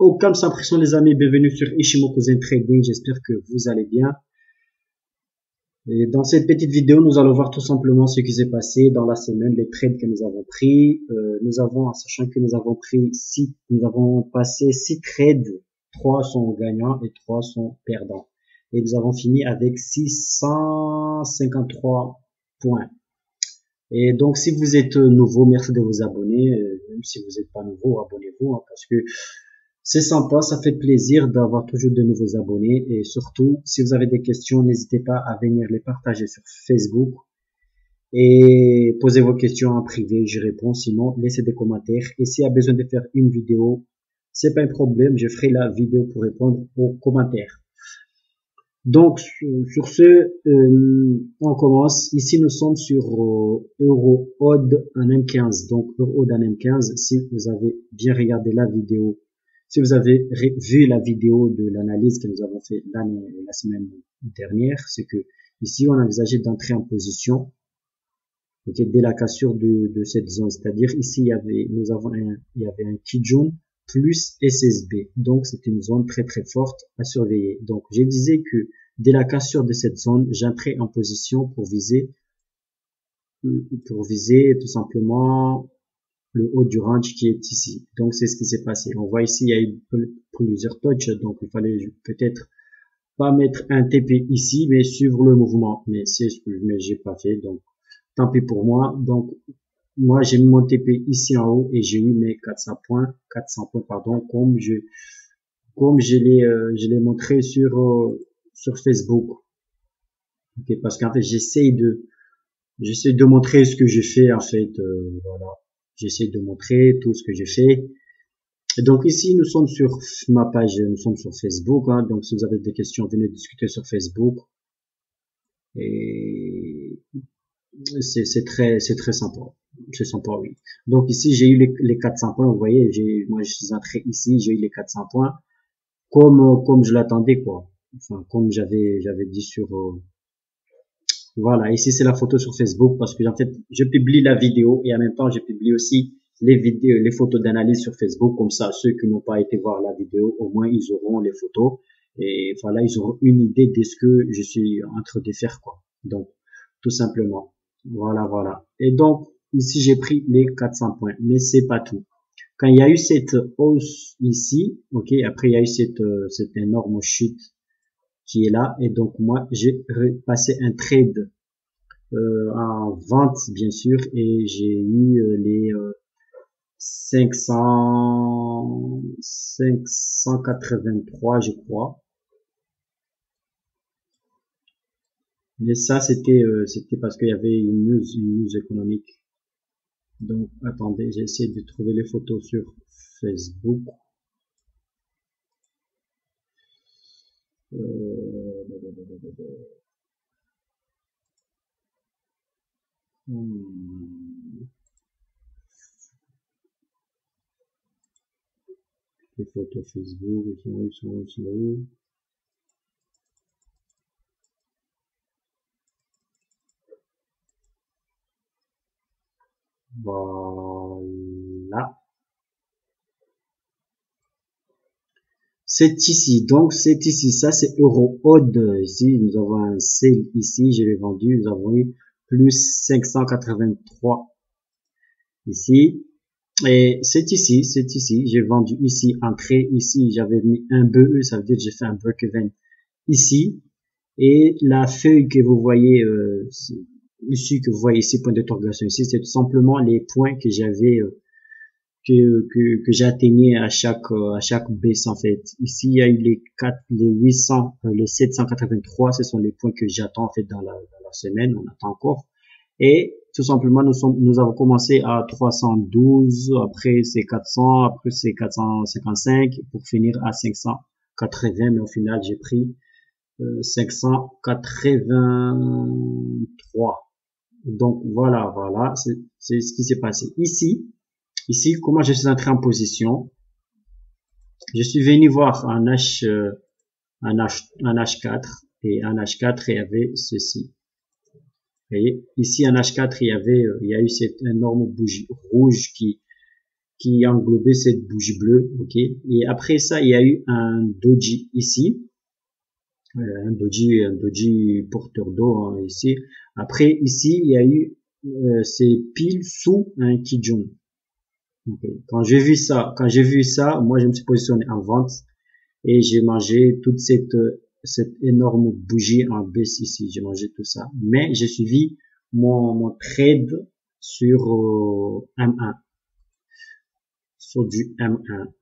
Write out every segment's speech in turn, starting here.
Aucun sans pression les amis, bienvenue sur Ishimoku Zen Trading, j'espère que vous allez bien. Et dans cette petite vidéo, nous allons voir tout simplement ce qui s'est passé dans la semaine, les trades que nous avons pris. Euh, nous avons, sachant que nous avons pris six, nous avons passé six trades, trois sont gagnants et trois sont perdants. Et nous avons fini avec 653 points. Et donc, si vous êtes nouveau, merci de vous abonner. Euh, même si vous n'êtes pas nouveau, abonnez-vous, hein, parce que c'est sympa, ça fait plaisir d'avoir toujours de nouveaux abonnés. Et surtout, si vous avez des questions, n'hésitez pas à venir les partager sur Facebook. Et posez vos questions en privé, je réponds. Sinon, laissez des commentaires. Et s'il y a besoin de faire une vidéo, c'est pas un problème, je ferai la vidéo pour répondre aux commentaires. Donc sur ce, euh, on commence. Ici nous sommes sur euh, Euro Odd en M15. Donc Euro Odd en M15, si vous avez bien regardé la vidéo, si vous avez vu la vidéo de l'analyse que nous avons fait l'année, la semaine dernière, c'est que ici on a envisagé d'entrer en position okay, dès la cassure de, de cette zone. C'est-à-dire ici il y avait, nous avons un, il y avait un Kijun plus SSB. Donc c'est une zone très très forte à surveiller. Donc je disais que dès la cassure de cette zone, j'entrais en position pour viser pour viser tout simplement le haut du range qui est ici. Donc c'est ce qui s'est passé. On voit ici il y a eu plusieurs touches, donc il fallait peut-être pas mettre un TP ici, mais suivre le mouvement. Mais c'est ce que j'ai pas fait, donc tant pis pour moi. Donc moi j'ai mis mon TP ici en haut et j'ai eu mes 400 points, 400 points pardon, comme je comme je l'ai euh, je l'ai montré sur euh, sur Facebook. Okay, parce qu'en fait j'essaie de j'essaie de montrer ce que j'ai fait en fait euh, voilà j'essaie de montrer tout ce que j'ai fait. Donc ici nous sommes sur ma page nous sommes sur Facebook hein, donc si vous avez des questions venez discuter sur Facebook. Et c'est très c'est très sympa. C'est sympa, oui. Donc ici, j'ai eu les, les, 400 points, vous voyez, j'ai, moi je suis entré ici, j'ai eu les 400 points, comme, comme je l'attendais, quoi. Enfin, comme j'avais, j'avais dit sur, euh, voilà, ici c'est la photo sur Facebook, parce que en fait, je publie la vidéo, et en même temps, je publie aussi les vidéos, les photos d'analyse sur Facebook, comme ça, ceux qui n'ont pas été voir la vidéo, au moins, ils auront les photos, et voilà, ils auront une idée de ce que je suis en train de faire, quoi. Donc, tout simplement. Voilà, voilà. Et donc, Ici, j'ai pris les 400 points, mais c'est pas tout. Quand il y a eu cette hausse ici, ok, après il y a eu cette, euh, cette énorme chute qui est là, et donc moi, j'ai passé un trade euh, en vente, bien sûr, et j'ai eu euh, les 500, 583, je crois. Mais ça, c'était c'était parce qu'il y avait une news, une news économique donc, attendez, j'essaie de trouver les photos sur Facebook. Euh... Hmm. Les photos Facebook, ils sont où, ils sont où, ils sont où Voilà. C'est ici, donc c'est ici, ça c'est euro odd. Ici, nous avons un sale ici, je l'ai vendu, nous avons eu plus 583 ici. Et c'est ici, c'est ici, j'ai vendu ici, entrée ici, j'avais mis un BE, ça veut dire que j'ai fait un break-even ici. Et la feuille que vous voyez, euh, ici que vous voyez ici, point d'interrogation ici, c'est tout simplement les points que j'avais euh, que, que, que j'atteignais à chaque euh, à chaque baisse en fait. Ici, il y a eu les 4 les 800 euh, les 783, ce sont les points que j'attends en fait dans la, dans la semaine, on attend encore. Et tout simplement nous sommes nous avons commencé à 312, après c'est 400, après c'est 455 pour finir à 580 mais au final j'ai pris 583 donc voilà, voilà, c'est ce qui s'est passé. Ici, ici, comment je suis entré en position? Je suis venu voir un H, euh, un H, un H4 et un H4 il y avait ceci. Vous voyez, ici un H4 il y avait, euh, il y a eu cette énorme bougie rouge qui qui englobait cette bougie bleue, ok? Et après ça, il y a eu un doji ici, euh, un doji, un doji porteur d'eau hein, ici. Après ici, il y a eu euh, c'est pile sous un kijun. Okay. Quand j'ai vu ça, quand j'ai vu ça, moi je me suis positionné en vente et j'ai mangé toute cette cette énorme bougie en baisse ici. J'ai mangé tout ça, mais j'ai suivi mon, mon trade sur euh, M1 sur du M1.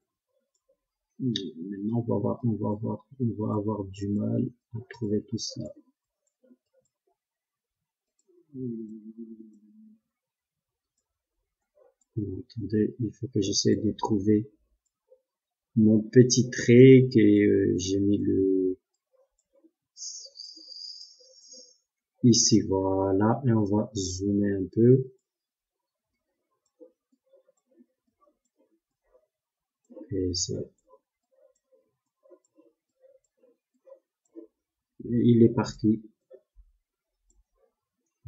Maintenant, on va avoir, on va avoir, on va avoir du mal à trouver tout ça. Attendez, il faut que j'essaie de trouver mon petit trait que euh, j'ai mis le ici voilà. Et on va zoomer un peu. Et il est parti.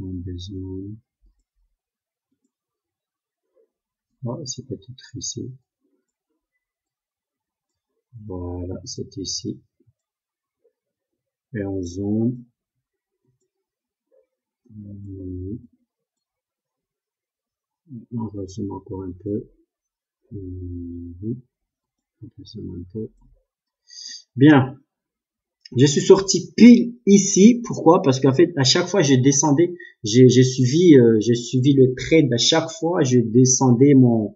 En besoin oh, c'est peut-être ici. Voilà c'est ici. Et on zoom on va encore un peu. Mhm. un peu. Bien je suis sorti pile ici. Pourquoi? Parce qu'en fait, à chaque fois, je descendais, j'ai suivi, euh, j'ai suivi le trade. À chaque fois, je descendais mon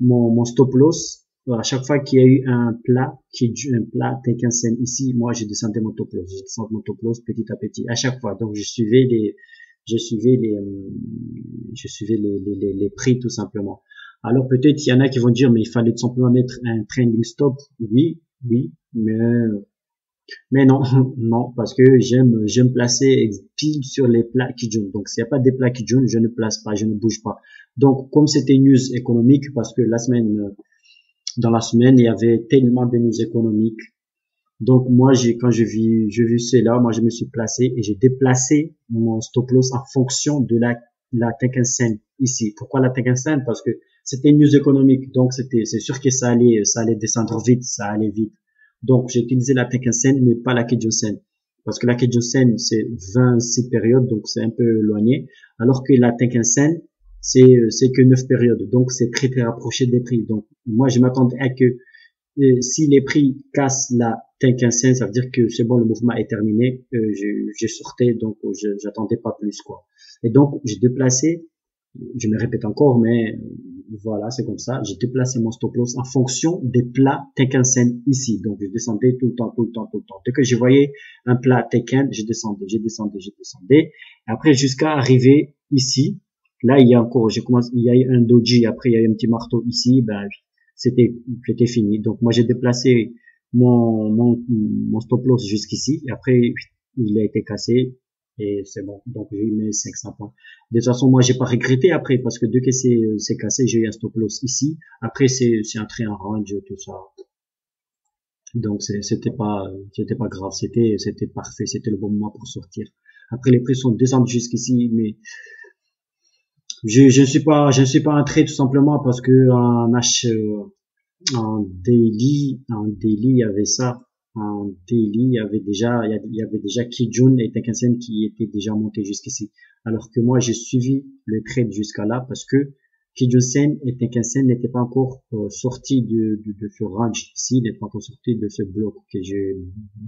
mon, mon stop loss. à chaque fois qu'il y a eu un plat, qui un plat Tenkan-sen ici, moi, je descendais mon stop loss. Je descendais mon stop loss petit à petit, à chaque fois. Donc, je suivais les, je suivais les, euh, je suivais les, les, les, prix tout simplement. Alors peut-être il y en a qui vont dire mais il fallait tout simplement mettre un trending stop. Oui, oui, mais mais non, non, parce que j'aime, j'aime placer pile sur les plats qui jaune. Donc, s'il n'y a pas des plats qui jaune, je ne place pas, je ne bouge pas. Donc, comme c'était news économique, parce que la semaine, euh, dans la semaine, il y avait tellement de news économiques. Donc, moi, j'ai, quand je vis, je vu cela, moi, je me suis placé et j'ai déplacé mon stop loss en fonction de la, la Tekken ici. Pourquoi la Tekken Parce que c'était news économique. Donc, c'était, c'est sûr que ça allait, ça allait descendre vite, ça allait vite. Donc, j'ai utilisé la Tekken mais pas la Sen. Parce que la Sen, c'est 26 périodes, donc c'est un peu éloigné. Alors que la Tekken c'est, c'est que 9 périodes. Donc, c'est très, très rapproché des prix. Donc, moi, je m'attendais à que euh, si les prix cassent la Tekken ça veut dire que c'est bon, le mouvement est terminé. Euh, j'ai sortais, donc j'attendais pas plus, quoi. Et donc, j'ai déplacé je me répète encore, mais euh, voilà, c'est comme ça. J'ai déplacé mon stop loss en fonction des plats Tekken ici. Donc, je descendais tout le temps, tout le temps, tout le temps. Dès que je voyais un plat Tekken, je descendais, je descendais, je descendais. après, jusqu'à arriver ici. Là, il y a encore, j'ai commencé, il y a un doji. Après, il y a eu un petit marteau ici. Ben, c'était, c'était fini. Donc, moi, j'ai déplacé mon, mon, mon stop loss jusqu'ici. Et après, il a été cassé et c'est bon. Donc j'ai eu mes 500 points. De toute façon, moi j'ai pas regretté après parce que dès que c'est c'est cassé, j'ai eu un stop loss ici. Après c'est c'est entré en range tout ça. Donc c'était pas c'était pas grave, c'était c'était parfait, c'était le bon moment pour sortir. Après les prix sont descendus jusqu'ici, mais je je suis pas je ne suis pas entré tout simplement parce que en H en daily en daily il y avait ça en daily, il y avait déjà, il y avait déjà Kijun et Tekken qui étaient déjà montés jusqu'ici. Alors que moi, j'ai suivi le trade jusqu'à là parce que Kijun et Tekken n'étaient pas encore euh, sortis de, de, ce range ici, n'étaient pas encore sortis de ce bloc que j'ai,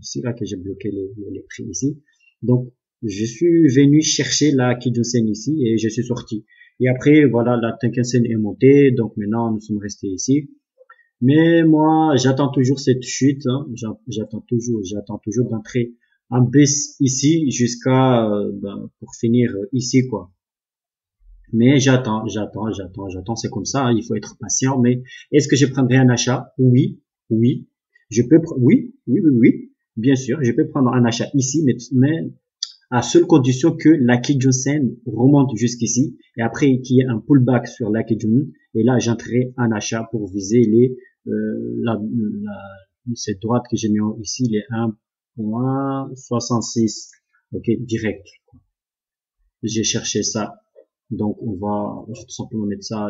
ici là, que j'ai bloqué les, les prix ici. Donc, je suis venu chercher la Kijun ici et je suis sorti. Et après, voilà, la Tekken est montée, donc maintenant, nous sommes restés ici. Mais moi, j'attends toujours cette chute. Hein. J'attends toujours, j'attends toujours d'entrer en baisse ici jusqu'à euh, ben, pour finir ici quoi. Mais j'attends, j'attends, j'attends, j'attends. C'est comme ça. Hein. Il faut être patient. Mais est-ce que je prendrai un achat? Oui, oui. Je peux, oui, oui, oui, oui. Bien sûr, je peux prendre un achat ici, mais, mais à seule condition que la Kijun remonte jusqu'ici et après qu'il y ait un pullback sur la Kijun et là j'entrerai un achat pour viser les euh, cette droite que j'ai mis ici, il est 1.66, ok, direct. J'ai cherché ça, donc on va, tout simplement mettre ça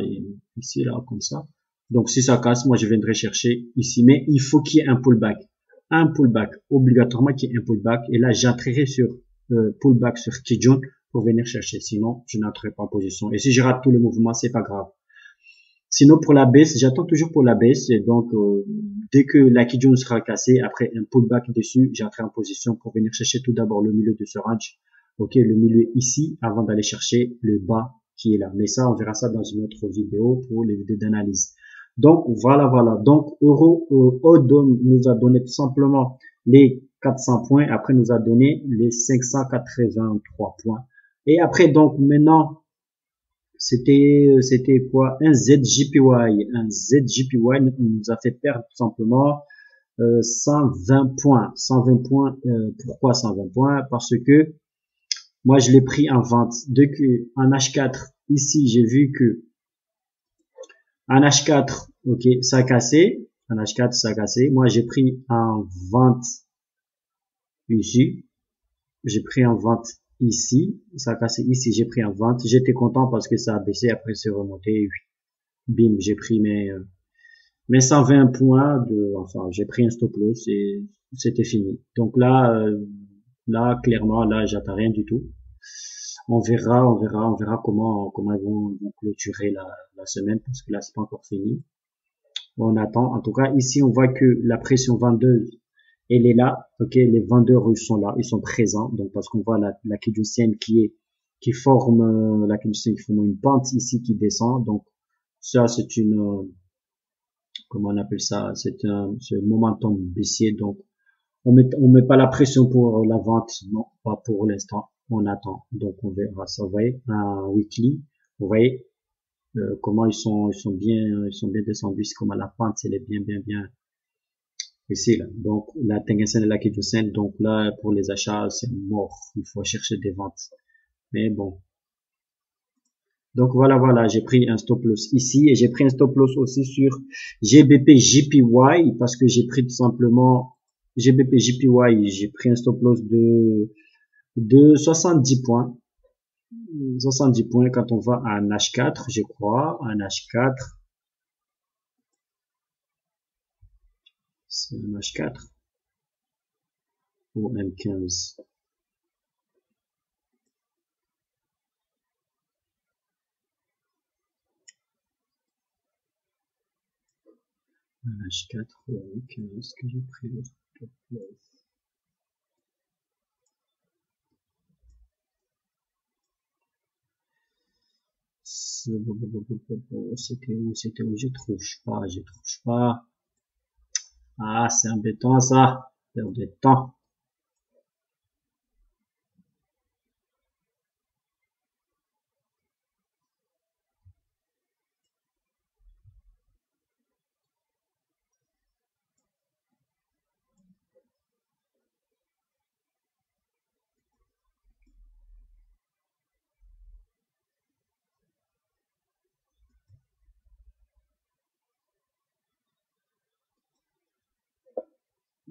ici, là, comme ça. Donc si ça casse, moi je viendrai chercher ici. Mais il faut qu'il y ait un pullback. Un pullback, obligatoirement qu'il y ait un pullback. Et là, j'entrerai sur euh, pullback sur Kijun pour venir chercher. Sinon, je n'entrerai pas en position. Et si je rate tous les mouvements, c'est pas grave. Sinon, pour la baisse, j'attends toujours pour la baisse. Et donc, euh, dès que la Kijun sera cassée, après un pullback dessus, j'entrerai en position pour venir chercher tout d'abord le milieu de ce range. Ok, le milieu ici, avant d'aller chercher le bas qui est là. Mais ça, on verra ça dans une autre vidéo pour les vidéos d'analyse. Donc, voilà, voilà. Donc, Euro, euh, nous a donné tout simplement les 400 points. Après, nous a donné les 583 points. Et après, donc, maintenant, c'était, c'était quoi? Un ZJPY. Un ZJPY nous a fait perdre tout simplement euh, 120 points. 120 points. Euh, pourquoi 120 points? Parce que moi, je l'ai pris en vente. Dès que en H4, ici, j'ai vu que en H4, ok, ça a cassé. En H4, ça a cassé. Moi, j'ai pris en vente ici. J'ai pris en vente ici. Ça a cassé ici. J'ai pris en vente. J'étais content parce que ça a baissé. Après, c'est remonté. Bim, j'ai pris mes, euh, mes 120 points de, enfin, j'ai pris un stop loss et c'était fini. Donc là, euh, Là, clairement, là, j'attends rien du tout. On verra, on verra, on verra comment comment ils vont, clôturer la, la, semaine parce que là, c'est pas encore fini. On attend. En tout cas, ici, on voit que la pression vendeuse, elle est là. Ok, les vendeurs ils sont là, ils sont présents. Donc parce qu'on voit la, la qui est qui forme la Kijosienne qui forme une pente ici qui descend. Donc ça, c'est une comment on appelle ça? C'est un, momentum baissier. Donc on met, on met pas la pression pour la vente, non, pas pour l'instant. On attend. Donc on verra ça. Vous voyez, un weekly. Vous voyez euh, comment ils sont, ils sont bien, ils sont bien descendus. C'est comme à la pente, c'est bien, bien, bien ici. Donc la Tengen et la Kijousen. Donc là pour les achats, c'est mort. Il faut chercher des ventes. Mais bon. Donc voilà, voilà, j'ai pris un stop loss ici et j'ai pris un stop loss aussi sur GBP JPY parce que j'ai pris tout simplement GBP JPY, j'ai pris un stop loss de, de 70 points. 70 points quand on va à un H4, je crois, un H4. C'est un H4 ou M15. Un H4 ou M15 que j'ai pris c'était où? C'était où? Je trouve pas je trouve pas ah c'est embêtant ça. Perdre de temps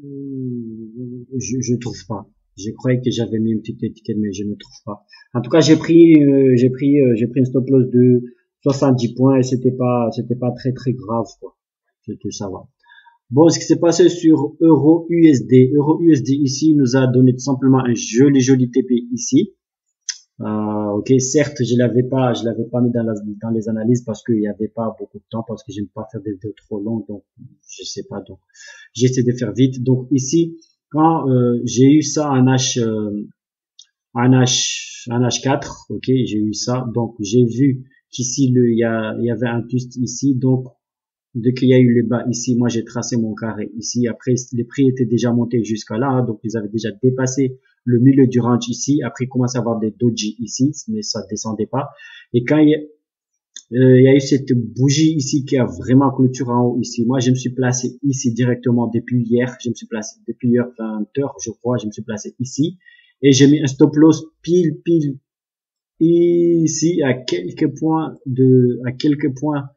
je, je trouve pas. Je croyais que j'avais mis une petite étiquette, mais je ne trouve pas. En tout cas, j'ai pris, euh, j'ai pris, euh, j'ai pris une stop loss de 70 points et c'était pas, c'était pas très très grave quoi. C'était ça va. Bon, ce qui s'est passé sur Euro USD, Euro USD ici nous a donné tout simplement un joli joli TP ici. Euh, ok, certes, je l'avais pas, je l'avais pas mis dans les analyses parce qu'il n'y avait pas beaucoup de temps, parce que j'aime pas faire des vidéos trop longues, donc je sais pas. Donc, j'essaie de faire vite. Donc ici, quand euh, j'ai eu ça en H, euh, en H, en H4, ok, j'ai eu ça. Donc j'ai vu qu'ici il y, a, y avait un twist ici, donc dès qu'il y a eu le bas ici, moi j'ai tracé mon carré ici. Après, les prix étaient déjà montés jusqu'à là, hein, donc ils avaient déjà dépassé le milieu du range ici. Après, il commence à avoir des doji ici, mais ça descendait pas. Et quand il euh, il y a eu cette bougie ici qui a vraiment clôturé en haut ici. Moi, je me suis placé ici directement depuis hier. Je me suis placé depuis hier 20 heures, je crois. Je me suis placé ici et j'ai mis un stop loss pile pile ici à quelques points de à quelques points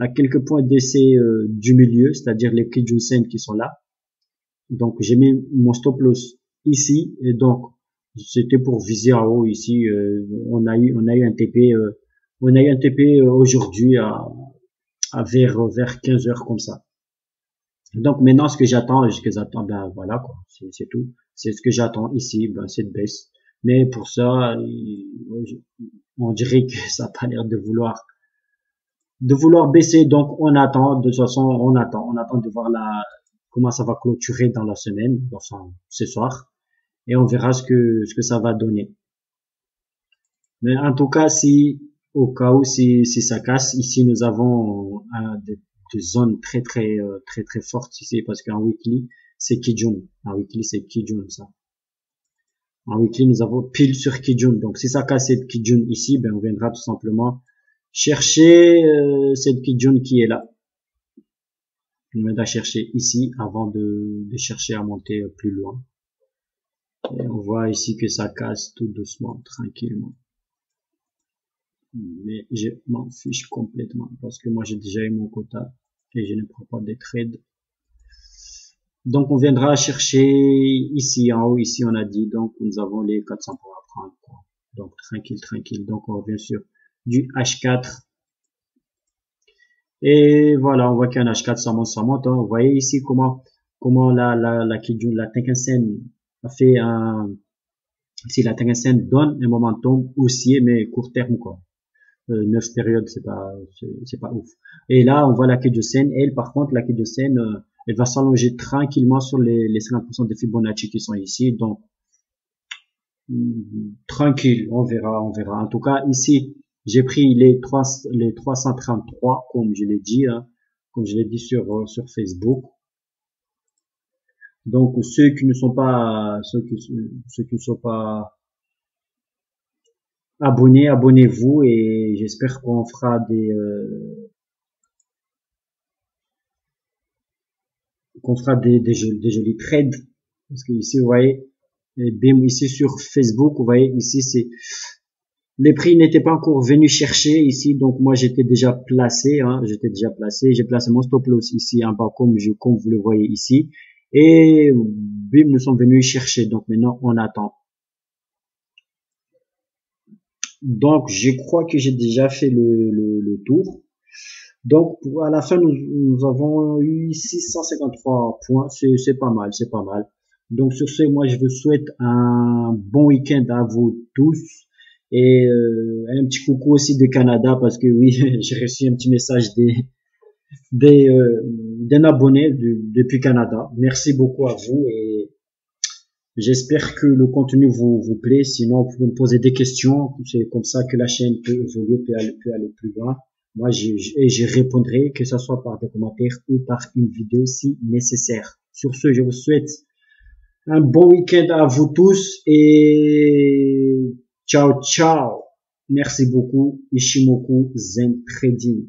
à quelques points d'essai euh, du milieu, c'est-à-dire les Kijunsen qui sont là. Donc j'ai mis mon stop loss ici et donc c'était pour viser en haut ici. Euh, on a eu on a eu un TP euh, on a eu un TP aujourd'hui à vers vers 15 heures comme ça. Donc maintenant, ce que j'attends, ce que j'attends, ben voilà quoi, c'est tout. C'est ce que j'attends ici, ben cette baisse. Mais pour ça, on dirait que ça n'a pas l'air de vouloir de vouloir baisser. Donc on attend. De toute façon, on attend. On attend de voir la comment ça va clôturer dans la semaine, enfin ce soir, et on verra ce que ce que ça va donner. Mais en tout cas, si au cas où si, ça casse, ici nous avons un, des, zones très très euh, très très fortes ici parce qu'en weekly c'est Kijun. En weekly c'est Kijun ça. En weekly nous avons pile sur Kijun. Donc si ça casse cette Kijun ici, ben on viendra tout simplement chercher euh, cette Kijun qui est là. On la chercher ici avant de, de chercher à monter plus loin. Et on voit ici que ça casse tout doucement, tranquillement mais je m'en fiche complètement parce que moi j'ai déjà eu mon quota et je ne prends pas des trades. Donc on viendra chercher ici en haut, ici on a dit, donc nous avons les 400 pour apprendre. Donc tranquille, tranquille. Donc on revient sur du H4. Et voilà, on voit qu'un H4 ça monte, ça monte. Hein. Vous voyez ici comment comment la la la Kijun, la Tenkan-sen a fait un si la Tenkan-sen donne un momentum haussier mais court terme quoi. 9 euh, périodes, c'est pas, c'est pas ouf. Et là, on voit la quai de Seine. Elle, par contre, la quai de Seine, euh, elle va s'allonger tranquillement sur les, les 50% de Fibonacci qui sont ici. Donc, mm, tranquille, on verra, on verra. En tout cas, ici, j'ai pris les, 3, les 333, comme je l'ai dit, hein, comme je l'ai dit sur, euh, sur Facebook. Donc, ceux qui ne sont pas, ceux qui, ceux qui ne sont pas abonnez, abonnez-vous et j'espère qu'on fera des euh, qu'on fera des, jolis, trades. Parce que ici vous voyez bim ici sur Facebook vous voyez ici c'est les prix n'étaient pas encore venus chercher ici. Donc moi j'étais déjà placé hein, j'étais déjà placé. J'ai placé mon stop loss ici en bas comme comme vous le voyez ici. Et bim nous sommes venus chercher. Donc maintenant on attend donc, je crois que j'ai déjà fait le, tour. Donc, à la fin, nous, avons eu 653 points. C'est pas mal, c'est pas mal. Donc, sur ce, moi, je vous souhaite un bon week-end à vous tous. Et euh, un petit coucou aussi de Canada, parce que oui, j'ai reçu un petit message des des euh, d'un abonné depuis Canada. Merci beaucoup à vous J'espère que le contenu vous, vous plaît. Sinon, vous pouvez me poser des questions. C'est comme ça que la chaîne peut évoluer, peut aller, plus loin. Moi, je, et je répondrai, que ce soit par des commentaires ou par une vidéo si nécessaire. Sur ce, je vous souhaite un bon week-end à vous tous et ciao, ciao. Merci beaucoup. Ishimoku Zen Trading.